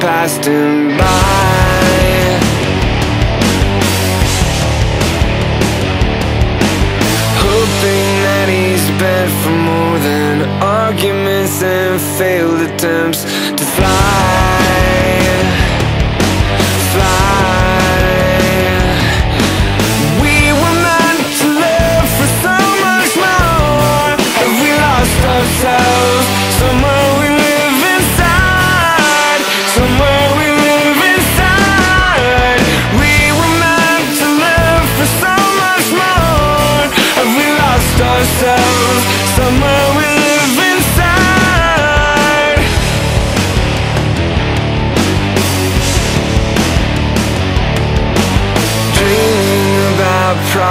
passing by. Hoping that he's bent for more than arguments and failed attempts to fly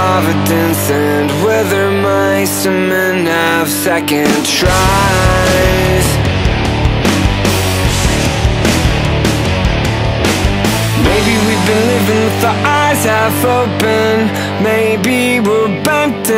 Providence and whether mice and men have second tries. Maybe we've been living with our eyes half open. Maybe we're bent